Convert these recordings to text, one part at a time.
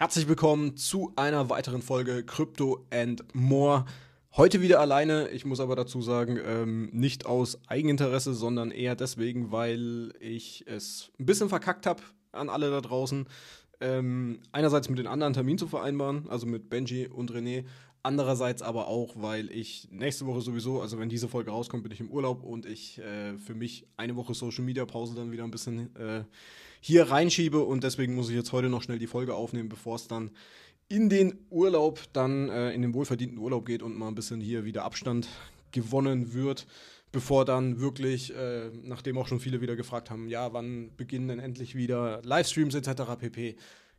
Herzlich willkommen zu einer weiteren Folge Crypto and More. Heute wieder alleine. Ich muss aber dazu sagen, ähm, nicht aus Eigeninteresse, sondern eher deswegen, weil ich es ein bisschen verkackt habe an alle da draußen. Ähm, einerseits mit den anderen Termin zu vereinbaren, also mit Benji und René. Andererseits aber auch, weil ich nächste Woche sowieso, also wenn diese Folge rauskommt, bin ich im Urlaub und ich äh, für mich eine Woche Social Media Pause dann wieder ein bisschen äh, hier reinschiebe und deswegen muss ich jetzt heute noch schnell die Folge aufnehmen, bevor es dann in den Urlaub, dann äh, in den wohlverdienten Urlaub geht und mal ein bisschen hier wieder Abstand gewonnen wird, bevor dann wirklich, äh, nachdem auch schon viele wieder gefragt haben, ja, wann beginnen denn endlich wieder Livestreams etc. pp,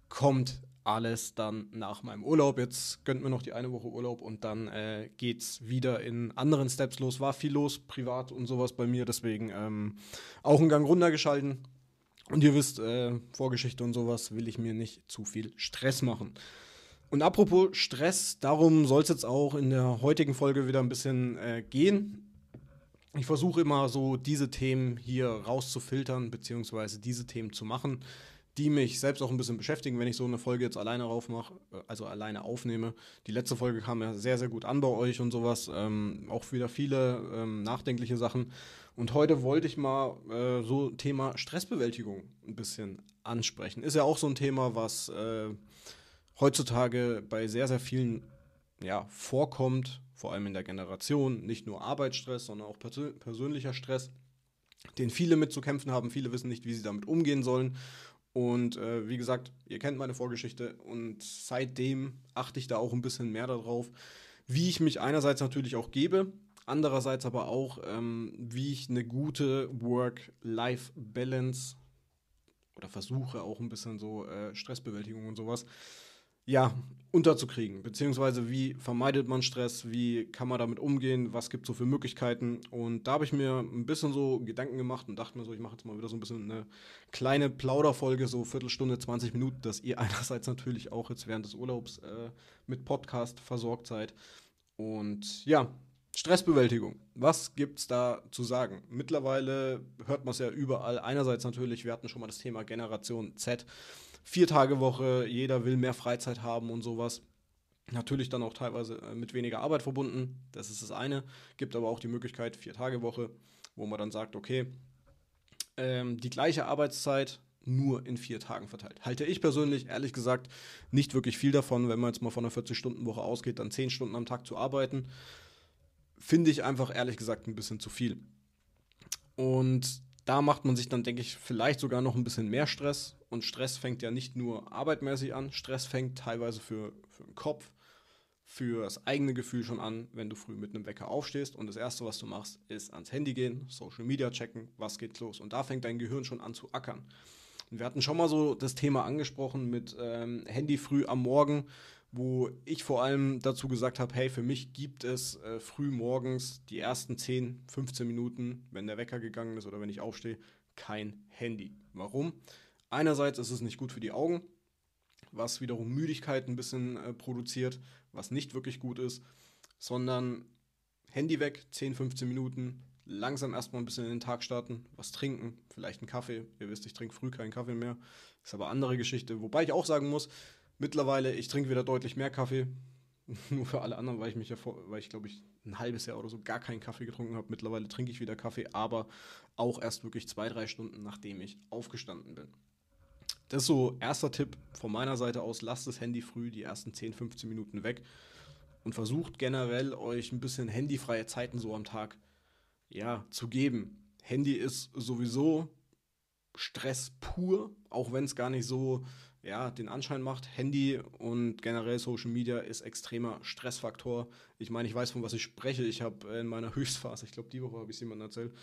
kommt alles dann nach meinem Urlaub. Jetzt gönnt mir noch die eine Woche Urlaub und dann äh, geht's wieder in anderen Steps los. War viel los, privat und sowas bei mir, deswegen ähm, auch einen Gang runtergeschalten und ihr wisst, äh, Vorgeschichte und sowas will ich mir nicht zu viel Stress machen. Und apropos Stress, darum soll es jetzt auch in der heutigen Folge wieder ein bisschen äh, gehen. Ich versuche immer so diese Themen hier rauszufiltern, beziehungsweise diese Themen zu machen, die mich selbst auch ein bisschen beschäftigen, wenn ich so eine Folge jetzt alleine raufmache, äh, also alleine aufnehme. Die letzte Folge kam ja sehr, sehr gut an bei euch und sowas. Ähm, auch wieder viele ähm, nachdenkliche Sachen. Und heute wollte ich mal äh, so Thema Stressbewältigung ein bisschen ansprechen. Ist ja auch so ein Thema, was äh, heutzutage bei sehr, sehr vielen ja, vorkommt, vor allem in der Generation. Nicht nur Arbeitsstress, sondern auch persö persönlicher Stress, den viele mit zu kämpfen haben. Viele wissen nicht, wie sie damit umgehen sollen. Und äh, wie gesagt, ihr kennt meine Vorgeschichte und seitdem achte ich da auch ein bisschen mehr darauf, wie ich mich einerseits natürlich auch gebe, andererseits aber auch, ähm, wie ich eine gute Work-Life-Balance oder versuche auch ein bisschen so äh, Stressbewältigung und sowas, ja, unterzukriegen. Beziehungsweise wie vermeidet man Stress, wie kann man damit umgehen, was gibt es so für Möglichkeiten. Und da habe ich mir ein bisschen so Gedanken gemacht und dachte mir so, ich mache jetzt mal wieder so ein bisschen eine kleine Plauderfolge, so Viertelstunde, 20 Minuten, dass ihr einerseits natürlich auch jetzt während des Urlaubs äh, mit Podcast versorgt seid. Und ja, Stressbewältigung. Was gibt es da zu sagen? Mittlerweile hört man es ja überall. Einerseits natürlich, wir hatten schon mal das Thema Generation Z. Vier Tage Woche, jeder will mehr Freizeit haben und sowas. Natürlich dann auch teilweise äh, mit weniger Arbeit verbunden. Das ist das eine. Gibt aber auch die Möglichkeit, vier Tage Woche, wo man dann sagt, okay, ähm, die gleiche Arbeitszeit nur in vier Tagen verteilt. Halte ich persönlich, ehrlich gesagt, nicht wirklich viel davon, wenn man jetzt mal von einer 40-Stunden-Woche ausgeht, dann zehn Stunden am Tag zu arbeiten finde ich einfach ehrlich gesagt ein bisschen zu viel. Und da macht man sich dann, denke ich, vielleicht sogar noch ein bisschen mehr Stress. Und Stress fängt ja nicht nur arbeitmäßig an, Stress fängt teilweise für, für den Kopf, für das eigene Gefühl schon an, wenn du früh mit einem Wecker aufstehst und das Erste, was du machst, ist ans Handy gehen, Social Media checken, was geht los. Und da fängt dein Gehirn schon an zu ackern. Und wir hatten schon mal so das Thema angesprochen mit ähm, Handy früh am Morgen wo ich vor allem dazu gesagt habe, hey, für mich gibt es äh, früh morgens die ersten 10, 15 Minuten, wenn der Wecker gegangen ist oder wenn ich aufstehe, kein Handy. Warum? Einerseits ist es nicht gut für die Augen, was wiederum Müdigkeit ein bisschen äh, produziert, was nicht wirklich gut ist, sondern Handy weg, 10, 15 Minuten, langsam erstmal ein bisschen in den Tag starten, was trinken, vielleicht einen Kaffee. Ihr wisst, ich trinke früh keinen Kaffee mehr. Ist aber andere Geschichte. Wobei ich auch sagen muss, Mittlerweile, ich trinke wieder deutlich mehr Kaffee. Nur für alle anderen, weil ich mich ja vor, weil ich glaube ich ein halbes Jahr oder so gar keinen Kaffee getrunken habe. Mittlerweile trinke ich wieder Kaffee, aber auch erst wirklich zwei, drei Stunden, nachdem ich aufgestanden bin. Das ist so erster Tipp von meiner Seite aus. Lasst das Handy früh die ersten 10, 15 Minuten weg und versucht generell euch ein bisschen handyfreie Zeiten so am Tag ja, zu geben. Handy ist sowieso Stress pur, auch wenn es gar nicht so ja, den Anschein macht, Handy und generell Social Media ist extremer Stressfaktor. Ich meine, ich weiß, von was ich spreche. Ich habe in meiner Höchstphase, ich glaube, die Woche habe ich es jemandem erzählt,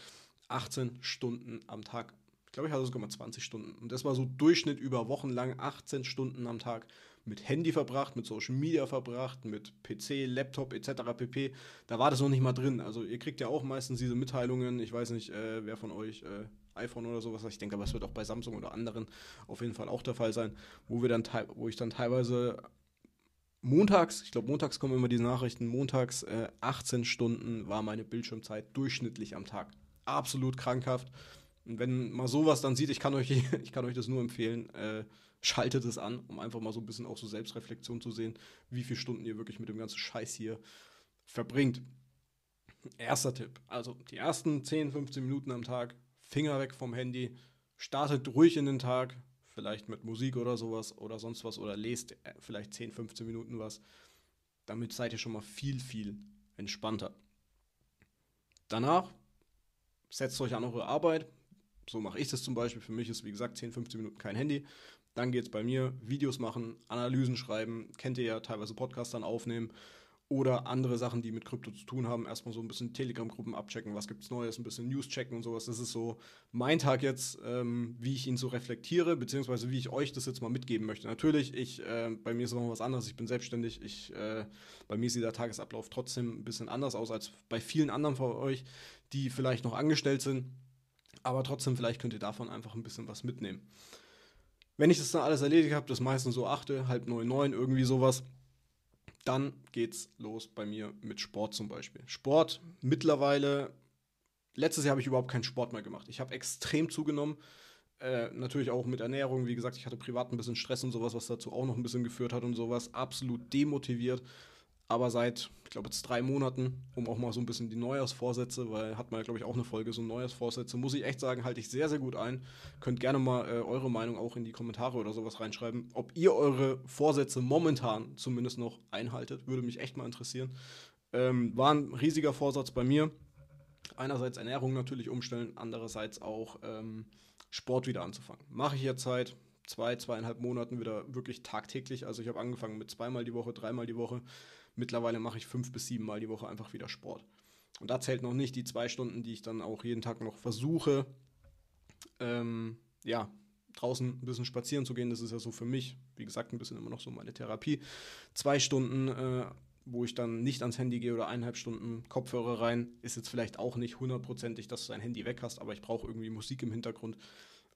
18 Stunden am Tag. Ich glaube, ich hatte sogar mal 20 Stunden. Und das war so Durchschnitt über Wochen lang, 18 Stunden am Tag mit Handy verbracht, mit Social Media verbracht, mit PC, Laptop etc. pp. Da war das noch nicht mal drin. Also ihr kriegt ja auch meistens diese Mitteilungen. Ich weiß nicht, äh, wer von euch äh, iPhone oder sowas. Ich denke, aber es wird auch bei Samsung oder anderen auf jeden Fall auch der Fall sein, wo wir dann wo ich dann teilweise montags, ich glaube montags kommen immer die Nachrichten, montags äh, 18 Stunden war meine Bildschirmzeit durchschnittlich am Tag. Absolut krankhaft. Und wenn man sowas dann sieht, ich kann euch, ich kann euch das nur empfehlen, äh, schaltet es an, um einfach mal so ein bisschen auch so Selbstreflexion zu sehen, wie viele Stunden ihr wirklich mit dem ganzen Scheiß hier verbringt. Erster Tipp, also die ersten 10, 15 Minuten am Tag, Finger weg vom Handy, startet ruhig in den Tag, vielleicht mit Musik oder sowas oder sonst was oder lest äh, vielleicht 10, 15 Minuten was. Damit seid ihr schon mal viel, viel entspannter. Danach setzt euch an eure Arbeit. So mache ich das zum Beispiel. Für mich ist, wie gesagt, 10, 15 Minuten kein Handy. Dann geht es bei mir, Videos machen, Analysen schreiben, kennt ihr ja teilweise Podcasts dann aufnehmen oder andere Sachen, die mit Krypto zu tun haben. Erstmal so ein bisschen Telegram-Gruppen abchecken, was gibt es Neues, ein bisschen News checken und sowas. Das ist so mein Tag jetzt, ähm, wie ich ihn so reflektiere, beziehungsweise wie ich euch das jetzt mal mitgeben möchte. Natürlich, ich, äh, bei mir ist noch was anderes. Ich bin selbstständig. Ich, äh, bei mir sieht der Tagesablauf trotzdem ein bisschen anders aus als bei vielen anderen von euch, die vielleicht noch angestellt sind. Aber trotzdem, vielleicht könnt ihr davon einfach ein bisschen was mitnehmen. Wenn ich das dann alles erledigt habe, das meistens so achte, halb neun, neun, irgendwie sowas, dann geht's los bei mir mit Sport zum Beispiel. Sport mittlerweile, letztes Jahr habe ich überhaupt keinen Sport mehr gemacht. Ich habe extrem zugenommen. Äh, natürlich auch mit Ernährung, wie gesagt, ich hatte privat ein bisschen Stress und sowas, was dazu auch noch ein bisschen geführt hat und sowas. Absolut demotiviert. Aber seit, ich glaube, jetzt drei Monaten, um auch mal so ein bisschen die Neujahrsvorsätze, weil hat man ja, glaube ich, auch eine Folge, so Neujahrsvorsätze, muss ich echt sagen, halte ich sehr, sehr gut ein. Könnt gerne mal äh, eure Meinung auch in die Kommentare oder sowas reinschreiben. Ob ihr eure Vorsätze momentan zumindest noch einhaltet, würde mich echt mal interessieren. Ähm, war ein riesiger Vorsatz bei mir. Einerseits Ernährung natürlich umstellen, andererseits auch ähm, Sport wieder anzufangen. Mache ich jetzt seit zwei, zweieinhalb Monaten wieder wirklich tagtäglich. Also ich habe angefangen mit zweimal die Woche, dreimal die Woche Mittlerweile mache ich fünf bis sieben Mal die Woche einfach wieder Sport. Und da zählt noch nicht die zwei Stunden, die ich dann auch jeden Tag noch versuche, ähm, ja, draußen ein bisschen spazieren zu gehen. Das ist ja so für mich, wie gesagt, ein bisschen immer noch so meine Therapie. Zwei Stunden, äh, wo ich dann nicht ans Handy gehe oder eineinhalb Stunden Kopfhörer rein, ist jetzt vielleicht auch nicht hundertprozentig, dass du dein Handy weg hast, aber ich brauche irgendwie Musik im Hintergrund,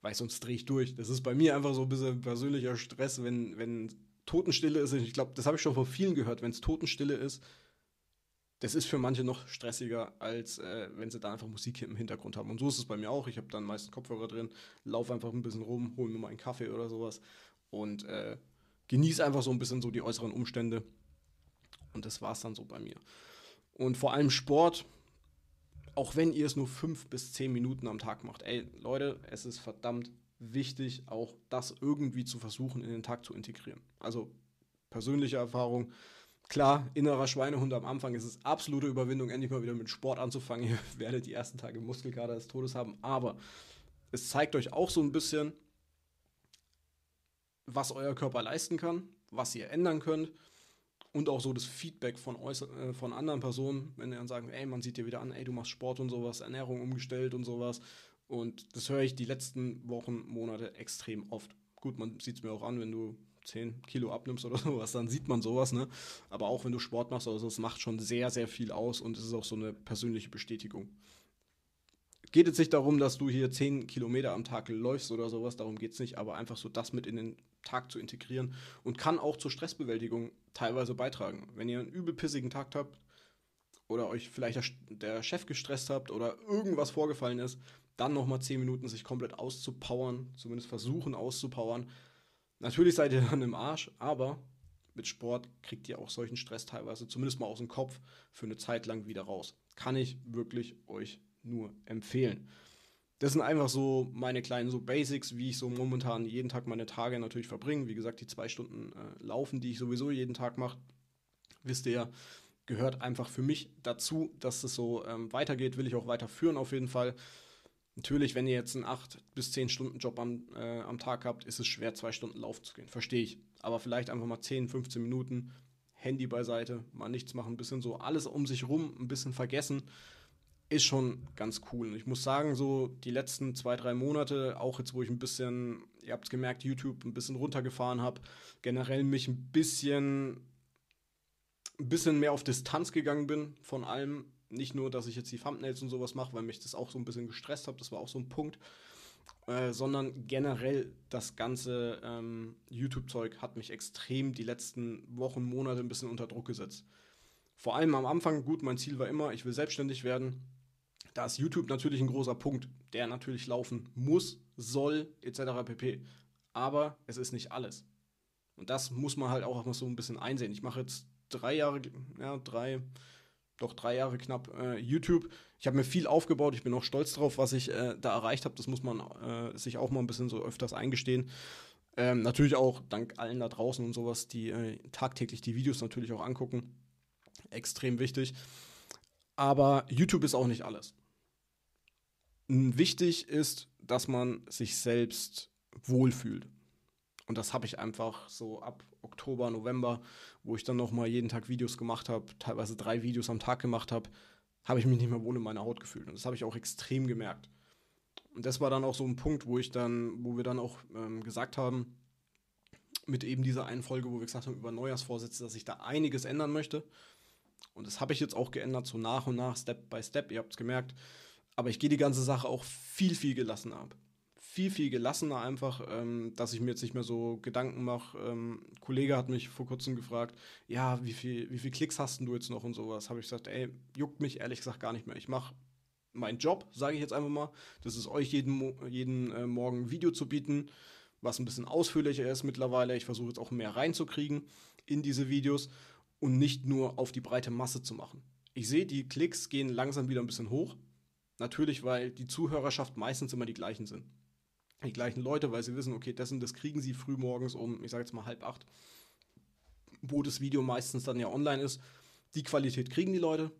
weil sonst drehe ich durch. Das ist bei mir einfach so ein bisschen persönlicher Stress, wenn, wenn Totenstille ist, ich glaube, das habe ich schon von vielen gehört, wenn es Totenstille ist, das ist für manche noch stressiger, als äh, wenn sie da einfach Musik im Hintergrund haben. Und so ist es bei mir auch. Ich habe dann meistens Kopfhörer drin, laufe einfach ein bisschen rum, hole mir mal einen Kaffee oder sowas und äh, genieße einfach so ein bisschen so die äußeren Umstände. Und das war es dann so bei mir. Und vor allem Sport, auch wenn ihr es nur fünf bis zehn Minuten am Tag macht, ey Leute, es ist verdammt wichtig, auch das irgendwie zu versuchen, in den Tag zu integrieren. Also persönliche Erfahrung. Klar, innerer Schweinehund am Anfang ist es absolute Überwindung, endlich mal wieder mit Sport anzufangen. Ihr werdet die ersten Tage Muskelkater des Todes haben, aber es zeigt euch auch so ein bisschen, was euer Körper leisten kann, was ihr ändern könnt und auch so das Feedback von, äh, von anderen Personen, wenn die dann sagen, ey, man sieht dir wieder an, ey, du machst Sport und sowas, Ernährung umgestellt und sowas und das höre ich die letzten Wochen, Monate extrem oft. Gut, man sieht es mir auch an, wenn du 10 Kilo abnimmst oder sowas, dann sieht man sowas, ne? Aber auch wenn du Sport machst oder so, es macht schon sehr, sehr viel aus und es ist auch so eine persönliche Bestätigung. Geht jetzt nicht darum, dass du hier 10 Kilometer am Tag läufst oder sowas, darum geht es nicht, aber einfach so das mit in den Tag zu integrieren und kann auch zur Stressbewältigung teilweise beitragen. Wenn ihr einen übelpissigen Tag habt oder euch vielleicht der Chef gestresst habt oder irgendwas vorgefallen ist, dann nochmal 10 Minuten sich komplett auszupowern, zumindest versuchen auszupowern. Natürlich seid ihr dann im Arsch, aber mit Sport kriegt ihr auch solchen Stress teilweise, zumindest mal aus dem Kopf, für eine Zeit lang wieder raus. Kann ich wirklich euch nur empfehlen. Das sind einfach so meine kleinen so Basics, wie ich so momentan jeden Tag meine Tage natürlich verbringe. Wie gesagt, die zwei Stunden äh, Laufen, die ich sowieso jeden Tag mache, wisst ihr ja, gehört einfach für mich dazu, dass es so ähm, weitergeht, will ich auch weiterführen auf jeden Fall. Natürlich, wenn ihr jetzt einen 8 bis 10 Stunden Job am, äh, am Tag habt, ist es schwer, zwei Stunden laufen zu gehen. Verstehe ich. Aber vielleicht einfach mal 10, 15 Minuten, Handy beiseite, mal nichts machen, ein bisschen so alles um sich rum, ein bisschen vergessen, ist schon ganz cool. Und ich muss sagen, so die letzten zwei, drei Monate, auch jetzt, wo ich ein bisschen, ihr habt es gemerkt, YouTube ein bisschen runtergefahren habe, generell mich ein bisschen, ein bisschen mehr auf Distanz gegangen bin von allem, nicht nur, dass ich jetzt die Thumbnails und sowas mache, weil mich das auch so ein bisschen gestresst hat, das war auch so ein Punkt, äh, sondern generell das ganze ähm, YouTube-Zeug hat mich extrem die letzten Wochen, Monate ein bisschen unter Druck gesetzt. Vor allem am Anfang, gut, mein Ziel war immer, ich will selbstständig werden. Da ist YouTube natürlich ein großer Punkt, der natürlich laufen muss, soll, etc. pp. Aber es ist nicht alles. Und das muss man halt auch mal so ein bisschen einsehen. Ich mache jetzt drei Jahre, ja, drei, doch drei Jahre knapp äh, YouTube. Ich habe mir viel aufgebaut. Ich bin auch stolz drauf, was ich äh, da erreicht habe. Das muss man äh, sich auch mal ein bisschen so öfters eingestehen. Ähm, natürlich auch dank allen da draußen und sowas, die äh, tagtäglich die Videos natürlich auch angucken. Extrem wichtig. Aber YouTube ist auch nicht alles. Wichtig ist, dass man sich selbst wohlfühlt. Und das habe ich einfach so ab Oktober, November, wo ich dann noch mal jeden Tag Videos gemacht habe, teilweise drei Videos am Tag gemacht habe, habe ich mich nicht mehr wohl in meiner Haut gefühlt. Und das habe ich auch extrem gemerkt. Und das war dann auch so ein Punkt, wo ich dann, wo wir dann auch ähm, gesagt haben, mit eben dieser einen Folge, wo wir gesagt haben über Neujahrsvorsätze, dass ich da einiges ändern möchte. Und das habe ich jetzt auch geändert, so nach und nach, Step by Step. Ihr habt es gemerkt. Aber ich gehe die ganze Sache auch viel, viel gelassener ab viel, viel gelassener einfach, ähm, dass ich mir jetzt nicht mehr so Gedanken mache. Ähm, ein Kollege hat mich vor kurzem gefragt, ja, wie viel, wie viel Klicks hast du jetzt noch und sowas? Habe ich gesagt, ey, juckt mich ehrlich gesagt gar nicht mehr. Ich mache meinen Job, sage ich jetzt einfach mal. Das ist euch jeden, jeden äh, Morgen ein Video zu bieten, was ein bisschen ausführlicher ist mittlerweile. Ich versuche jetzt auch mehr reinzukriegen in diese Videos und nicht nur auf die breite Masse zu machen. Ich sehe, die Klicks gehen langsam wieder ein bisschen hoch. Natürlich, weil die Zuhörerschaft meistens immer die gleichen sind die gleichen Leute, weil sie wissen, okay, das und das kriegen sie früh morgens um, ich sage jetzt mal halb acht, wo das Video meistens dann ja online ist. Die Qualität kriegen die Leute.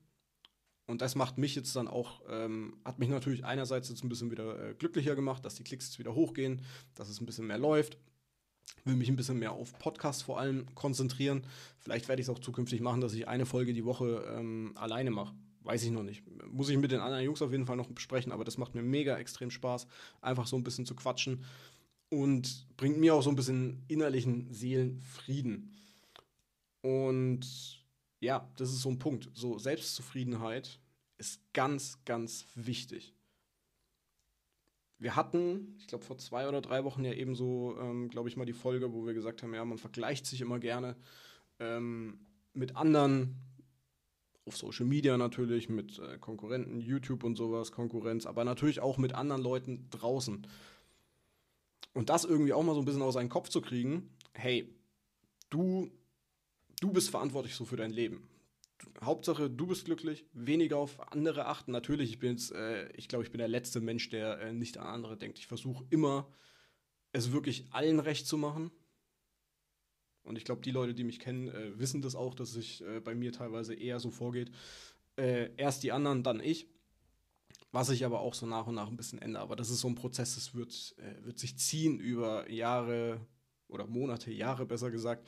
Und das macht mich jetzt dann auch, ähm, hat mich natürlich einerseits jetzt ein bisschen wieder äh, glücklicher gemacht, dass die Klicks jetzt wieder hochgehen, dass es ein bisschen mehr läuft. Will mich ein bisschen mehr auf Podcast vor allem konzentrieren. Vielleicht werde ich es auch zukünftig machen, dass ich eine Folge die Woche ähm, alleine mache weiß ich noch nicht. Muss ich mit den anderen Jungs auf jeden Fall noch besprechen, aber das macht mir mega extrem Spaß, einfach so ein bisschen zu quatschen und bringt mir auch so ein bisschen innerlichen Seelenfrieden. Und ja, das ist so ein Punkt. So Selbstzufriedenheit ist ganz, ganz wichtig. Wir hatten, ich glaube, vor zwei oder drei Wochen ja eben so, ähm, glaube ich, mal die Folge, wo wir gesagt haben, ja, man vergleicht sich immer gerne ähm, mit anderen auf Social Media natürlich, mit äh, Konkurrenten, YouTube und sowas, Konkurrenz, aber natürlich auch mit anderen Leuten draußen. Und das irgendwie auch mal so ein bisschen aus seinen Kopf zu kriegen, hey, du, du bist verantwortlich so für dein Leben. Hauptsache, du bist glücklich, weniger auf andere achten. Natürlich, ich bin jetzt, äh, ich glaube, ich bin der letzte Mensch, der äh, nicht an andere denkt. Ich versuche immer, es wirklich allen recht zu machen. Und ich glaube, die Leute, die mich kennen, äh, wissen das auch, dass sich äh, bei mir teilweise eher so vorgeht. Äh, erst die anderen, dann ich. Was sich aber auch so nach und nach ein bisschen ändert. Aber das ist so ein Prozess, das wird, äh, wird sich ziehen über Jahre oder Monate, Jahre besser gesagt,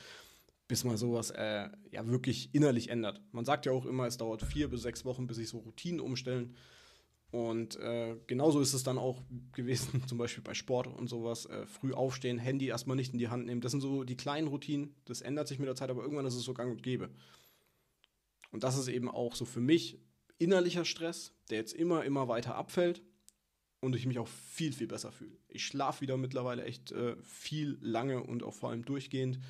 bis man sowas äh, ja wirklich innerlich ändert. Man sagt ja auch immer, es dauert vier bis sechs Wochen, bis sich so Routinen umstellen. Und äh, genauso ist es dann auch gewesen, zum Beispiel bei Sport und sowas. Äh, früh aufstehen, Handy erstmal nicht in die Hand nehmen. Das sind so die kleinen Routinen. Das ändert sich mit der Zeit, aber irgendwann ist es so gang und gäbe. Und das ist eben auch so für mich innerlicher Stress, der jetzt immer, immer weiter abfällt und ich mich auch viel, viel besser fühle. Ich schlafe wieder mittlerweile echt äh, viel lange und auch vor allem durchgehend.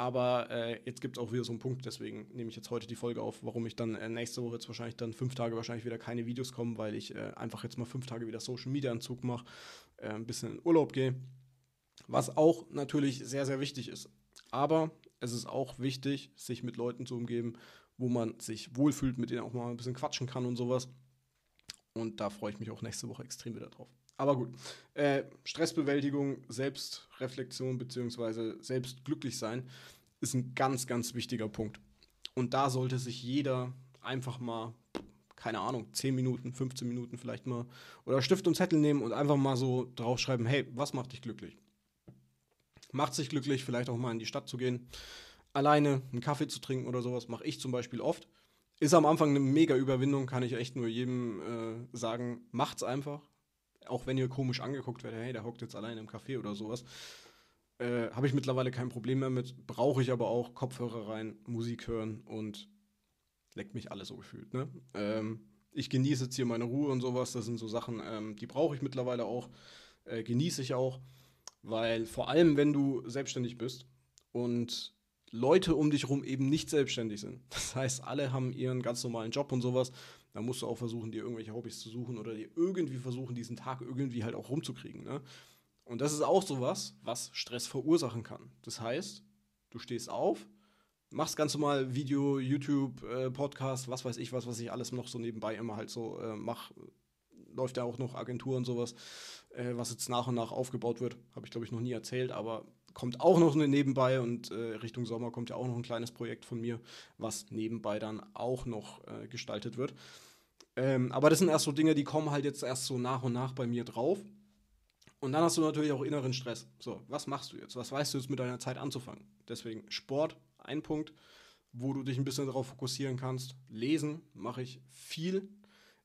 Aber äh, jetzt gibt es auch wieder so einen Punkt, deswegen nehme ich jetzt heute die Folge auf, warum ich dann äh, nächste Woche jetzt wahrscheinlich dann fünf Tage wahrscheinlich wieder keine Videos kommen, weil ich äh, einfach jetzt mal fünf Tage wieder Social Media Entzug mache, äh, ein bisschen in Urlaub gehe. Was auch natürlich sehr, sehr wichtig ist. Aber es ist auch wichtig, sich mit Leuten zu umgeben, wo man sich wohlfühlt, mit denen auch mal ein bisschen quatschen kann und sowas. Und da freue ich mich auch nächste Woche extrem wieder drauf. Aber gut. Äh, Stressbewältigung, Selbstreflexion bzw. selbstglücklich sein ist ein ganz, ganz wichtiger Punkt. Und da sollte sich jeder einfach mal, keine Ahnung, 10 Minuten, 15 Minuten vielleicht mal, oder Stift und Zettel nehmen und einfach mal so draufschreiben, hey, was macht dich glücklich? Macht sich glücklich, vielleicht auch mal in die Stadt zu gehen, alleine einen Kaffee zu trinken oder sowas, mache ich zum Beispiel oft. Ist am Anfang eine mega Überwindung, kann ich echt nur jedem äh, sagen, macht's einfach auch wenn ihr komisch angeguckt werdet, hey, der hockt jetzt allein im Café oder sowas, äh, habe ich mittlerweile kein Problem mehr mit. Brauche ich aber auch Kopfhörer rein, Musik hören und leckt mich alles so gefühlt. Ne? Ähm, ich genieße jetzt hier meine Ruhe und sowas. Das sind so Sachen, ähm, die brauche ich mittlerweile auch, äh, genieße ich auch, weil vor allem, wenn du selbstständig bist und Leute um dich rum eben nicht selbstständig sind. Das heißt, alle haben ihren ganz normalen Job und sowas. Da musst du auch versuchen, dir irgendwelche Hobbys zu suchen oder dir irgendwie versuchen, diesen Tag irgendwie halt auch rumzukriegen. Ne? Und das ist auch sowas, was Stress verursachen kann. Das heißt, du stehst auf, machst ganz normal Video, YouTube, äh, Podcast, was weiß ich was, was ich alles noch so nebenbei immer halt so äh, mache. Läuft ja auch noch Agentur und sowas, äh, was jetzt nach und nach aufgebaut wird. Habe ich, glaube ich, noch nie erzählt, aber kommt auch noch eine nebenbei und äh, Richtung Sommer kommt ja auch noch ein kleines Projekt von mir, was nebenbei dann auch noch äh, gestaltet wird. Ähm, aber das sind erst so Dinge, die kommen halt jetzt erst so nach und nach bei mir drauf. Und dann hast du natürlich auch inneren Stress. So, was machst du jetzt? Was weißt du jetzt mit deiner Zeit anzufangen? Deswegen Sport, ein Punkt, wo du dich ein bisschen darauf fokussieren kannst. Lesen mache ich viel.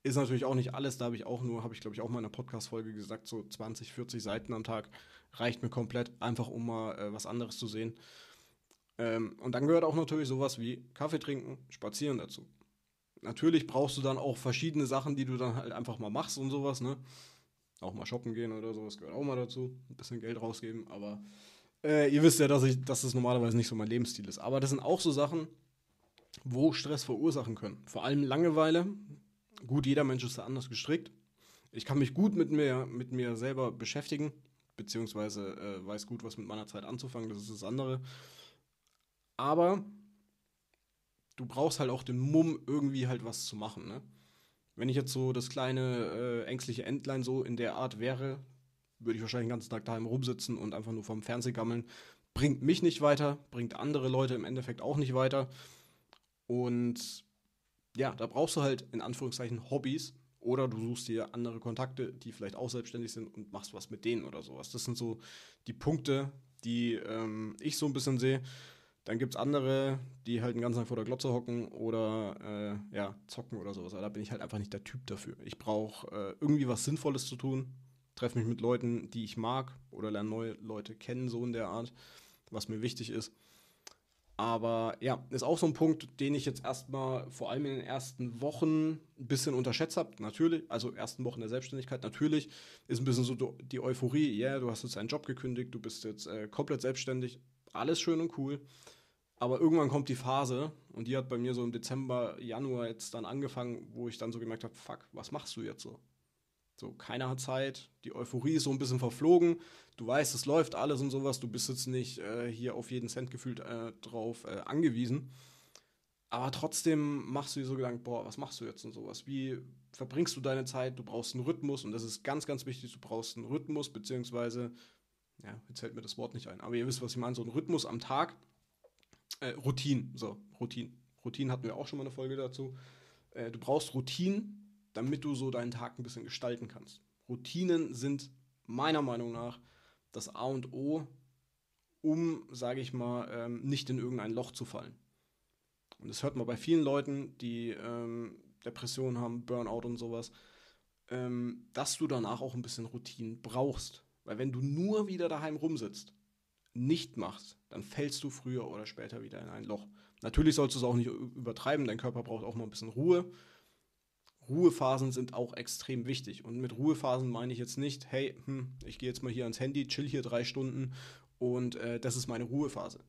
Ist natürlich auch nicht alles, da habe ich auch nur, habe ich glaube ich auch mal in einer Podcast-Folge gesagt, so 20, 40 Seiten am Tag reicht mir komplett, einfach um mal äh, was anderes zu sehen. Ähm, und dann gehört auch natürlich sowas wie Kaffee trinken, spazieren dazu. Natürlich brauchst du dann auch verschiedene Sachen, die du dann halt einfach mal machst und sowas, ne? Auch mal shoppen gehen oder sowas gehört auch mal dazu. Ein bisschen Geld rausgeben, aber äh, ihr wisst ja, dass, ich, dass das normalerweise nicht so mein Lebensstil ist. Aber das sind auch so Sachen, wo Stress verursachen können. Vor allem Langeweile. Gut, jeder Mensch ist da anders gestrickt. Ich kann mich gut mit mir, mit mir selber beschäftigen beziehungsweise äh, weiß gut, was mit meiner Zeit anzufangen, das ist das andere. Aber du brauchst halt auch den Mumm, irgendwie halt was zu machen, ne? Wenn ich jetzt so das kleine äh, ängstliche Entlein so in der Art wäre, würde ich wahrscheinlich den ganzen Tag daheim rumsitzen und einfach nur vom Fernseh gammeln. Bringt mich nicht weiter, bringt andere Leute im Endeffekt auch nicht weiter. Und ja, da brauchst du halt in Anführungszeichen Hobbys, oder du suchst dir andere Kontakte, die vielleicht auch selbstständig sind und machst was mit denen oder sowas. Das sind so die Punkte, die ähm, ich so ein bisschen sehe. Dann gibt es andere, die halt den ganzen Tag vor der Glotze hocken oder äh, ja, zocken oder sowas. Aber da bin ich halt einfach nicht der Typ dafür. Ich brauche äh, irgendwie was Sinnvolles zu tun, treffe mich mit Leuten, die ich mag oder lerne neue Leute kennen, so in der Art, was mir wichtig ist. Aber ja, ist auch so ein Punkt, den ich jetzt erstmal vor allem in den ersten Wochen ein bisschen unterschätzt habe. Natürlich, also ersten Wochen der Selbstständigkeit, natürlich ist ein bisschen so die Euphorie, ja, yeah, du hast jetzt einen Job gekündigt, du bist jetzt äh, komplett selbstständig, alles schön und cool. Aber irgendwann kommt die Phase, und die hat bei mir so im Dezember, Januar jetzt dann angefangen, wo ich dann so gemerkt habe, fuck, was machst du jetzt so? So, keiner hat Zeit, die Euphorie ist so ein bisschen verflogen. Du weißt, es läuft alles und sowas. Du bist jetzt nicht äh, hier auf jeden Cent gefühlt äh, drauf äh, angewiesen. Aber trotzdem machst du dir so Gedanken, boah, was machst du jetzt und sowas? Wie verbringst du deine Zeit? Du brauchst einen Rhythmus und das ist ganz, ganz wichtig. Du brauchst einen Rhythmus, beziehungsweise, ja, jetzt fällt mir das Wort nicht ein, aber ihr wisst, was ich meine, so ein Rhythmus am Tag. Äh, Routine, so, Routine. Routine hatten wir auch schon mal eine Folge dazu. Äh, du brauchst Routine, damit du so deinen Tag ein bisschen gestalten kannst. Routinen sind meiner Meinung nach das A und O, um, sage ich mal, ähm, nicht in irgendein Loch zu fallen. Und das hört man bei vielen Leuten, die ähm, Depressionen haben, Burnout und sowas, ähm, dass du danach auch ein bisschen Routinen brauchst. Weil wenn du nur wieder daheim rumsitzt, nicht machst, dann fällst du früher oder später wieder in ein Loch. Natürlich sollst du es auch nicht übertreiben, dein Körper braucht auch mal ein bisschen Ruhe. Ruhephasen sind auch extrem wichtig. Und mit Ruhephasen meine ich jetzt nicht, hey, hm, ich gehe jetzt mal hier ans Handy, chill hier drei Stunden und äh, das ist meine Ruhephase.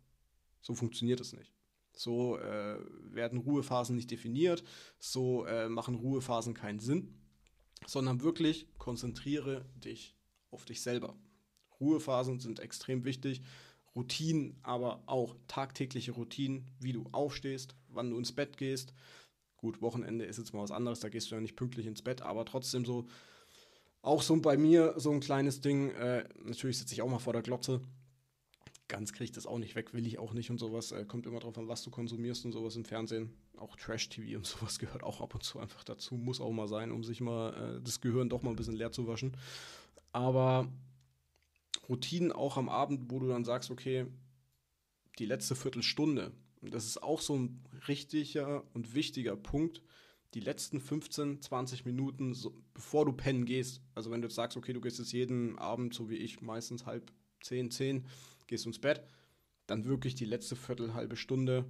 So funktioniert es nicht. So äh, werden Ruhephasen nicht definiert, so äh, machen Ruhephasen keinen Sinn, sondern wirklich konzentriere dich auf dich selber. Ruhephasen sind extrem wichtig, Routinen, aber auch tagtägliche Routinen, wie du aufstehst, wann du ins Bett gehst, Gut, Wochenende ist jetzt mal was anderes, da gehst du ja nicht pünktlich ins Bett, aber trotzdem so, auch so bei mir so ein kleines Ding. Äh, natürlich sitze ich auch mal vor der Glotze. Ganz kriege ich das auch nicht weg, will ich auch nicht und sowas. Äh, kommt immer drauf an, was du konsumierst und sowas im Fernsehen. Auch Trash-TV und sowas gehört auch ab und zu einfach dazu. Muss auch mal sein, um sich mal äh, das Gehirn doch mal ein bisschen leer zu waschen. Aber Routinen auch am Abend, wo du dann sagst, okay, die letzte Viertelstunde, und das ist auch so ein richtiger und wichtiger Punkt, die letzten 15, 20 Minuten, so, bevor du pennen gehst, also wenn du jetzt sagst, okay, du gehst jetzt jeden Abend, so wie ich, meistens halb 10, 10, gehst ins Bett, dann wirklich die letzte Viertel, halbe Stunde,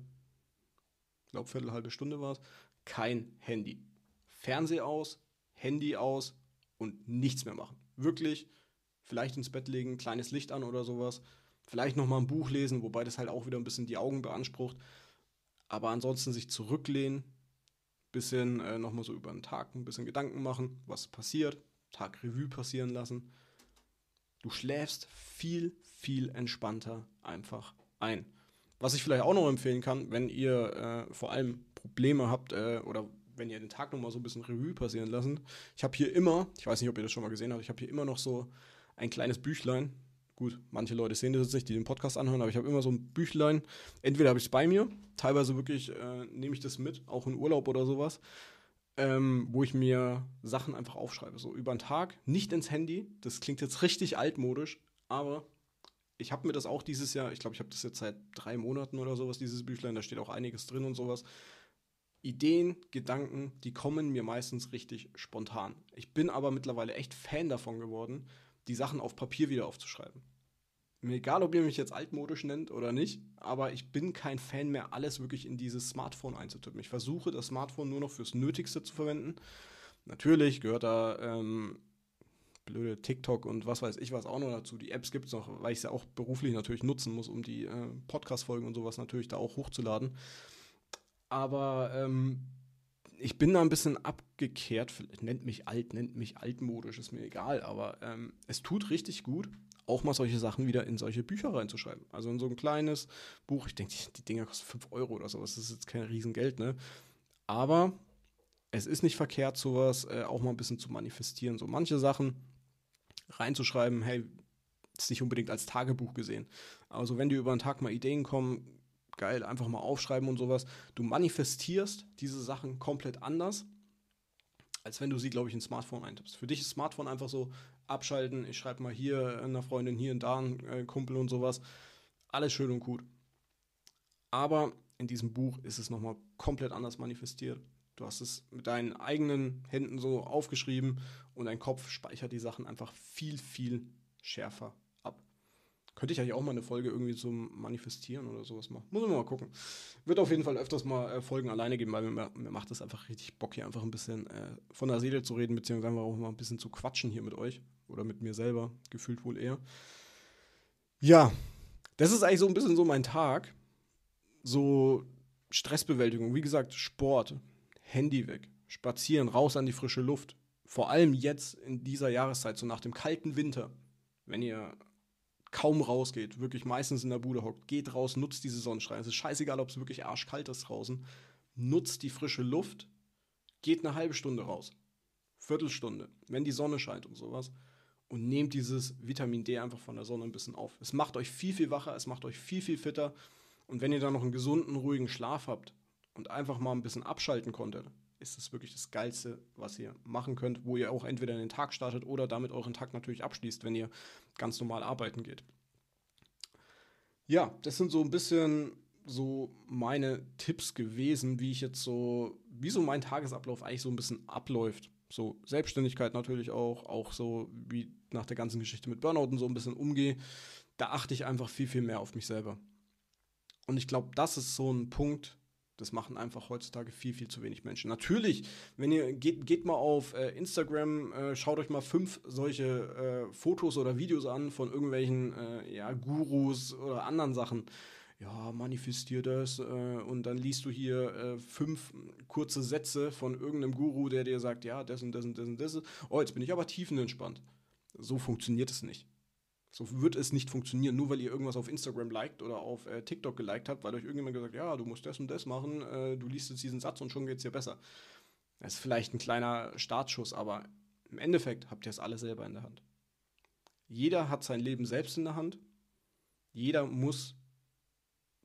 glaube Viertel, halbe Stunde war es, kein Handy. Fernseh aus, Handy aus und nichts mehr machen. Wirklich, vielleicht ins Bett legen, kleines Licht an oder sowas Vielleicht nochmal ein Buch lesen, wobei das halt auch wieder ein bisschen die Augen beansprucht. Aber ansonsten sich zurücklehnen, bisschen äh, nochmal so über den Tag ein bisschen Gedanken machen, was passiert, Tag Revue passieren lassen. Du schläfst viel, viel entspannter einfach ein. Was ich vielleicht auch noch empfehlen kann, wenn ihr äh, vor allem Probleme habt äh, oder wenn ihr den Tag nochmal so ein bisschen Revue passieren lassen. Ich habe hier immer, ich weiß nicht, ob ihr das schon mal gesehen habt, ich habe hier immer noch so ein kleines Büchlein. Gut, manche Leute sehen das jetzt nicht, die den Podcast anhören, aber ich habe immer so ein Büchlein. Entweder habe ich es bei mir, teilweise wirklich äh, nehme ich das mit, auch in Urlaub oder sowas, ähm, wo ich mir Sachen einfach aufschreibe. So über den Tag, nicht ins Handy. Das klingt jetzt richtig altmodisch, aber ich habe mir das auch dieses Jahr, ich glaube, ich habe das jetzt seit drei Monaten oder sowas, dieses Büchlein, da steht auch einiges drin und sowas. Ideen, Gedanken, die kommen mir meistens richtig spontan. Ich bin aber mittlerweile echt Fan davon geworden, die Sachen auf Papier wieder aufzuschreiben. Mir egal, ob ihr mich jetzt altmodisch nennt oder nicht, aber ich bin kein Fan mehr, alles wirklich in dieses Smartphone einzutippen. Ich versuche, das Smartphone nur noch fürs Nötigste zu verwenden. Natürlich gehört da ähm, blöde TikTok und was weiß ich was auch noch dazu. Die Apps gibt es noch, weil ich sie auch beruflich natürlich nutzen muss, um die äh, Podcast-Folgen und sowas natürlich da auch hochzuladen. Aber ähm, ich bin da ein bisschen abgekehrt. Nennt mich alt, nennt mich altmodisch, ist mir egal. Aber ähm, es tut richtig gut, auch mal solche Sachen wieder in solche Bücher reinzuschreiben. Also in so ein kleines Buch. Ich denke, die, Dinger kosten 5 Euro oder sowas. Das ist jetzt kein Riesengeld, ne? Aber es ist nicht verkehrt, sowas äh, auch mal ein bisschen zu manifestieren. So manche Sachen reinzuschreiben, hey, ist nicht unbedingt als Tagebuch gesehen. Also wenn dir über einen Tag mal Ideen kommen, geil, einfach mal aufschreiben und sowas. Du manifestierst diese Sachen komplett anders, als wenn du sie, glaube ich, in Smartphone eintippst. Für dich ist Smartphone einfach so abschalten, ich schreibe mal hier einer Freundin, hier und da einen äh, Kumpel und sowas. Alles schön und gut. Aber in diesem Buch ist es nochmal komplett anders manifestiert. Du hast es mit deinen eigenen Händen so aufgeschrieben und dein Kopf speichert die Sachen einfach viel, viel schärfer könnte ich eigentlich auch mal eine Folge irgendwie zum Manifestieren oder sowas machen. Muss ich mal gucken. Wird auf jeden Fall öfters mal äh, Folgen alleine geben, weil mir, mir macht es einfach richtig Bock, hier einfach ein bisschen äh, von der Seele zu reden, beziehungsweise auch mal ein bisschen zu quatschen hier mit euch. Oder mit mir selber, gefühlt wohl eher. Ja, das ist eigentlich so ein bisschen so mein Tag. So Stressbewältigung. Wie gesagt, Sport, Handy weg, spazieren, raus an die frische Luft. Vor allem jetzt in dieser Jahreszeit, so nach dem kalten Winter, wenn ihr kaum rausgeht, wirklich meistens in der Bude hockt, geht raus, nutzt diese Sonnenstrahlen. Es ist scheißegal, ob es wirklich arschkalt ist draußen. Nutzt die frische Luft, geht eine halbe Stunde raus. Viertelstunde, wenn die Sonne scheint und sowas. Und nehmt dieses Vitamin D einfach von der Sonne ein bisschen auf. Es macht euch viel, viel wacher, es macht euch viel, viel fitter. Und wenn ihr dann noch einen gesunden, ruhigen Schlaf habt und einfach mal ein bisschen abschalten konntet, ist das wirklich das Geilste, was ihr machen könnt, wo ihr auch entweder den Tag startet oder damit euren Tag natürlich abschließt, wenn ihr ganz normal arbeiten geht. Ja, das sind so ein bisschen so meine Tipps gewesen, wie ich jetzt so, wie so mein Tagesablauf eigentlich so ein bisschen abläuft. So Selbstständigkeit natürlich auch, auch so wie nach der ganzen Geschichte mit Burnout und so ein bisschen umgehe. Da achte ich einfach viel, viel mehr auf mich selber. Und ich glaube, das ist so ein Punkt, das machen einfach heutzutage viel, viel zu wenig Menschen. Natürlich, wenn ihr geht, geht mal auf äh, Instagram, äh, schaut euch mal fünf solche äh, Fotos oder Videos an von irgendwelchen äh, ja, Gurus oder anderen Sachen. Ja, manifestier das äh, und dann liest du hier äh, fünf kurze Sätze von irgendeinem Guru, der dir sagt, ja, das und das und das und das. Oh, jetzt bin ich aber tiefenentspannt. So funktioniert es nicht. So wird es nicht funktionieren, nur weil ihr irgendwas auf Instagram liked oder auf äh, TikTok geliked habt, weil euch irgendjemand gesagt hat, ja, du musst das und das machen, äh, du liest jetzt diesen Satz und schon geht es dir besser. Das ist vielleicht ein kleiner Startschuss, aber im Endeffekt habt ihr es alle selber in der Hand. Jeder hat sein Leben selbst in der Hand. Jeder muss,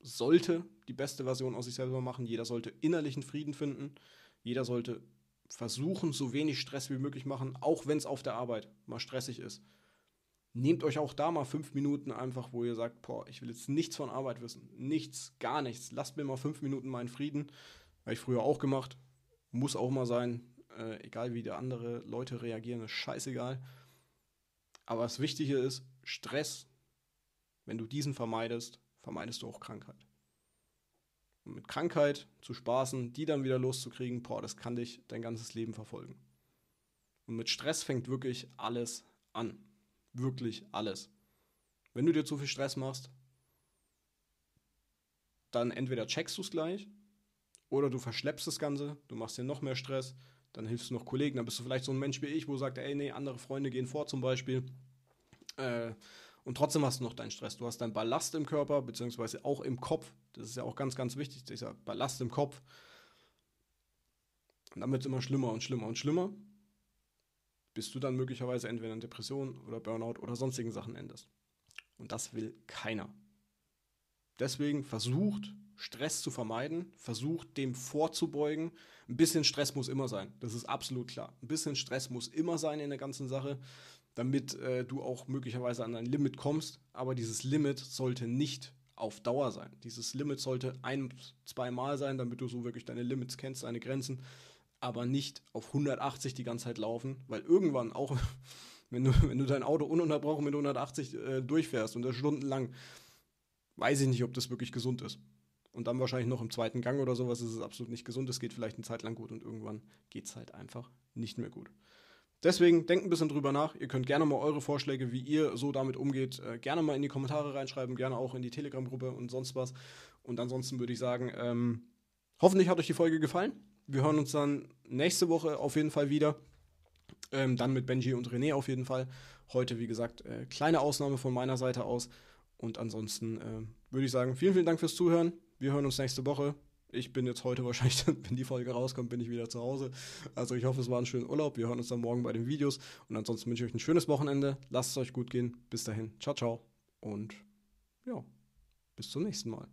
sollte die beste Version aus sich selber machen. Jeder sollte innerlichen Frieden finden. Jeder sollte versuchen, so wenig Stress wie möglich machen, auch wenn es auf der Arbeit mal stressig ist. Nehmt euch auch da mal fünf Minuten einfach, wo ihr sagt, boah, ich will jetzt nichts von Arbeit wissen. Nichts, gar nichts. Lasst mir mal fünf Minuten meinen Frieden. Habe ich früher auch gemacht. Muss auch mal sein. Äh, egal wie der andere Leute reagieren, ist scheißegal. Aber das Wichtige ist, Stress, wenn du diesen vermeidest, vermeidest du auch Krankheit. Und mit Krankheit zu spaßen, die dann wieder loszukriegen, boah, das kann dich dein ganzes Leben verfolgen. Und mit Stress fängt wirklich alles an. Wirklich alles. Wenn du dir zu viel Stress machst, dann entweder checkst du es gleich oder du verschleppst das Ganze, du machst dir noch mehr Stress, dann hilfst du noch Kollegen, dann bist du vielleicht so ein Mensch wie ich, wo sagt, ey, nee, andere Freunde gehen vor zum Beispiel. Äh, und trotzdem hast du noch deinen Stress. Du hast deinen Ballast im Körper, beziehungsweise auch im Kopf. Das ist ja auch ganz, ganz wichtig, dieser Ballast im Kopf. Und dann wird es immer schlimmer und schlimmer und schlimmer, bis du dann möglicherweise entweder in Depression oder Burnout oder sonstigen Sachen endest. Und das will keiner. Deswegen versucht, Stress zu vermeiden, versucht dem vorzubeugen. Ein bisschen Stress muss immer sein, das ist absolut klar. Ein bisschen Stress muss immer sein in der ganzen Sache damit äh, du auch möglicherweise an ein Limit kommst. Aber dieses Limit sollte nicht auf Dauer sein. Dieses Limit sollte ein, zweimal sein, damit du so wirklich deine Limits kennst, deine Grenzen, aber nicht auf 180 die ganze Zeit laufen, weil irgendwann auch, wenn du, wenn du dein Auto ununterbrochen mit 180 äh, durchfährst und das stundenlang, weiß ich nicht, ob das wirklich gesund ist. Und dann wahrscheinlich noch im zweiten Gang oder sowas ist es absolut nicht gesund. Es geht vielleicht eine Zeit lang gut und irgendwann geht es halt einfach nicht mehr gut. Deswegen denkt ein bisschen drüber nach. Ihr könnt gerne mal eure Vorschläge, wie ihr so damit umgeht, äh, gerne mal in die Kommentare reinschreiben, gerne auch in die Telegram-Gruppe und sonst was. Und ansonsten würde ich sagen, ähm, hoffentlich hat euch die Folge gefallen. Wir hören uns dann nächste Woche auf jeden Fall wieder. Ähm, dann mit Benji und René auf jeden Fall. Heute, wie gesagt, äh, kleine Ausnahme von meiner Seite aus. Und ansonsten äh, würde ich sagen, vielen, vielen Dank fürs Zuhören. Wir hören uns nächste Woche. Ich bin jetzt heute wahrscheinlich, wenn die Folge rauskommt, bin ich wieder zu Hause. Also ich hoffe, es war ein schöner Urlaub. Wir hören uns dann morgen bei den Videos. Und ansonsten wünsche ich euch ein schönes Wochenende. Lasst es euch gut gehen. Bis dahin. Ciao, ciao. Und ja, bis zum nächsten Mal.